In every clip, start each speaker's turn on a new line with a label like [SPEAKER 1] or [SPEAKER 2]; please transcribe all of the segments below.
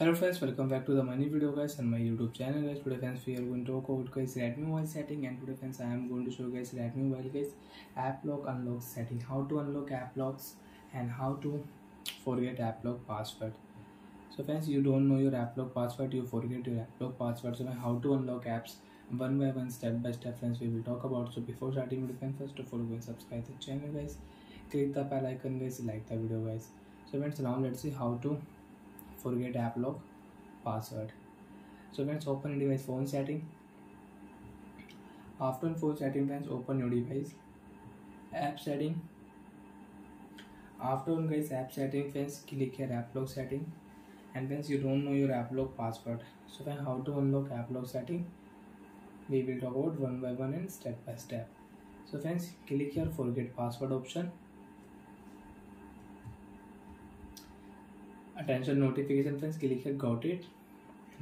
[SPEAKER 1] hello friends welcome back to the money video guys and my youtube channel guys. Today friends we are going to talk about guys redmi mobile setting and today friends i am going to show you guys redmi mobile guys app lock unlock setting how to unlock app locks and how to forget app lock password. So friends you don't know your app lock password you forget your app lock password. So how to unlock apps one by one step by step friends we will talk about. So before starting video friends first of all go and subscribe the channel guys. Click the bell icon guys like the video guys. So friends now let's see how to forget app lock password. So friends open your device phone setting. After phone setting friends open your device. App setting. After guys app setting friends click here app lock setting. And friends you don't know your app lock password. So then how to unlock app lock setting? We will talk about one by one and step by step. So friends click here forget password option attention notification friends click है got it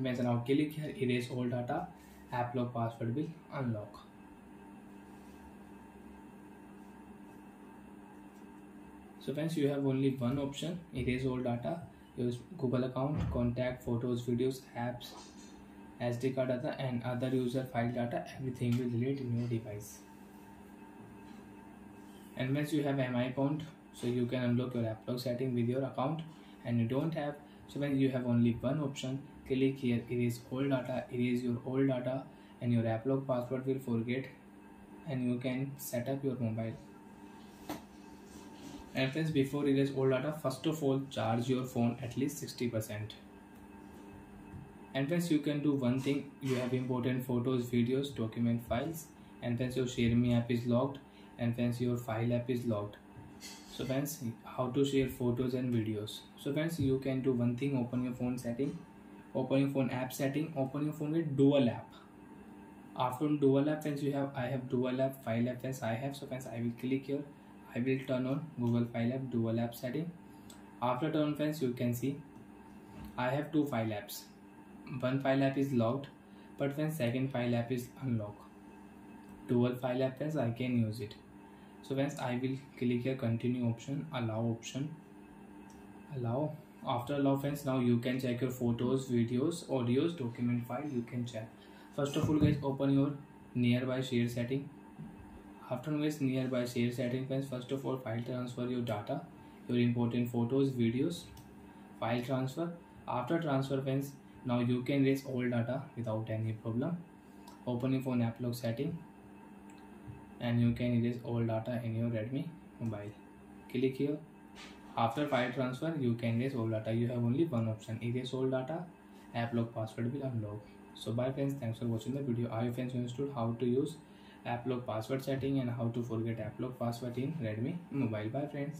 [SPEAKER 1] मैं out click है erase all data app lock password will unlock so friends you have only one option erase all data your Google account contact photos videos apps S D card data and other user file data everything will relate in your device and means you have M I account so you can unlock your app lock setting with your account and you don't have so when you have only one option click here erase all data erase your old data and your app lock password will forget and you can set up your mobile. And friends before erase all data first of all charge your phone at least 60 percent. And friends you can do one thing. You have important photos videos document files and friends your share me app is locked and friends your file app is locked so friends how to share photos and videos. So friends you can do one thing open your phone setting open your phone app setting open your phone with dual app. After dual app friends you have i have dual app file app friends i have. So friends i will click here. I will turn on google file app dual app setting. After turn friends you can see i have two file apps. One file app is locked but when second file app is unlocked. Dual file app friends i can use it so once i will click here continue option allow option. Allow. After allow friends now you can check your photos videos audios document file you can check. First of all guys open your nearby share setting. After guys nearby share setting friends first of all file transfer your data your important photos videos file transfer. After transfer friends now you can erase all data without any problem. Open your phone app lock setting and you can erase all data in your Redmi mobile. Click here. After file transfer, you can erase all data. You have only one option, erase all data, app lock password will unlock. So bye friends, thanks for watching the video. I friends understood how to use app lock password setting and how to forget app lock password in Redmi mobile. Bye friends.